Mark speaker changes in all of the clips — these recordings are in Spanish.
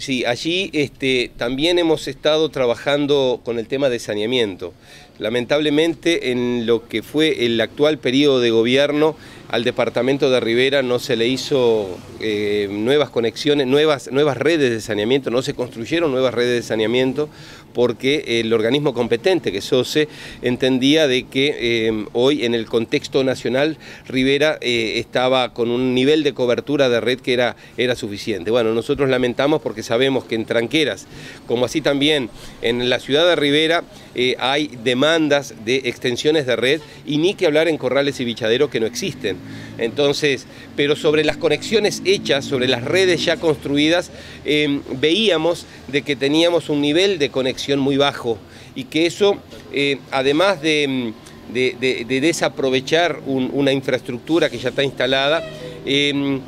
Speaker 1: Sí, allí este, también hemos estado trabajando con el tema de saneamiento. Lamentablemente en lo que fue el actual periodo de gobierno al departamento de Rivera no se le hizo eh, nuevas conexiones, nuevas, nuevas redes de saneamiento, no se construyeron nuevas redes de saneamiento porque el organismo competente, que es SOCE, entendía de que eh, hoy en el contexto nacional Rivera eh, estaba con un nivel de cobertura de red que era, era suficiente. Bueno, nosotros lamentamos porque sabemos que en Tranqueras, como así también en la ciudad de Rivera, hay demandas de extensiones de red y ni que hablar en Corrales y Bichadero que no existen. Entonces, pero sobre las conexiones hechas, sobre las redes ya construidas, em, veíamos de que teníamos un nivel de conexión muy bajo y que eso, eh, además de, desaprovechar una infraestructura que ya está instalada, em,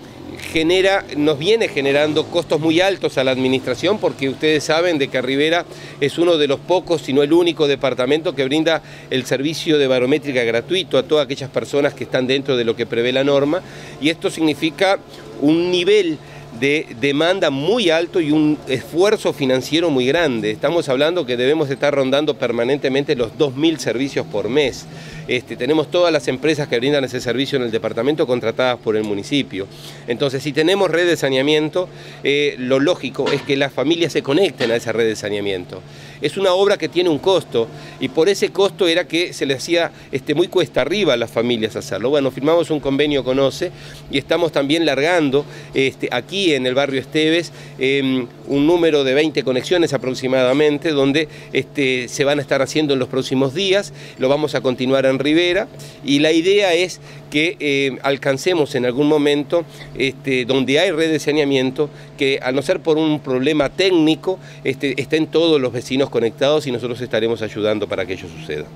Speaker 1: genera, nos viene generando costos muy altos a la administración porque ustedes saben de que Rivera es uno de los pocos, si no el único departamento que brinda el servicio de barométrica gratuito a todas aquellas personas que están dentro de lo que prevé la norma. Y esto significa un nivel de demanda muy alto y un esfuerzo financiero muy grande. Estamos hablando que debemos estar rondando permanentemente los 2.000 servicios por mes. Este, tenemos todas las empresas que brindan ese servicio en el departamento contratadas por el municipio. Entonces, si tenemos red de saneamiento, eh, lo lógico es que las familias se conecten a esa red de saneamiento. Es una obra que tiene un costo y por ese costo era que se le hacía este, muy cuesta arriba a las familias hacerlo. Bueno, firmamos un convenio con OCE y estamos también largando este, aquí en el barrio Esteves em, un número de 20 conexiones aproximadamente donde este, se van a estar haciendo en los próximos días, lo vamos a continuar en Rivera y la idea es que eh, alcancemos en algún momento este, donde hay red de saneamiento, que a no ser por un problema técnico, estén todos los vecinos conectados y nosotros estaremos ayudando para que ello suceda.